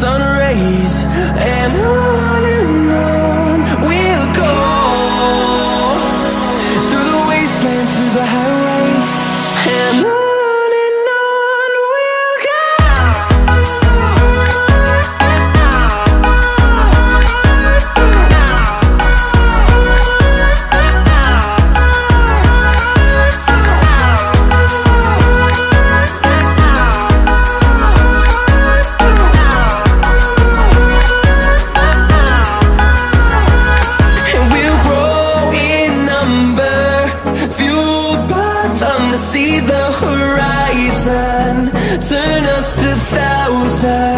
sun rays and I desire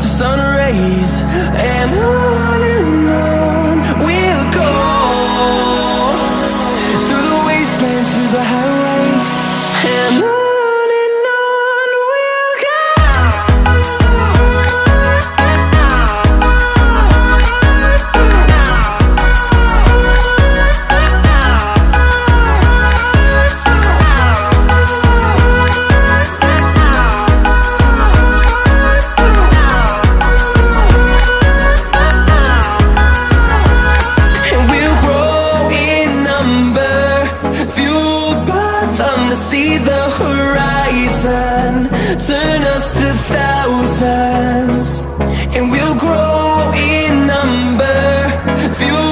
the sun rays and you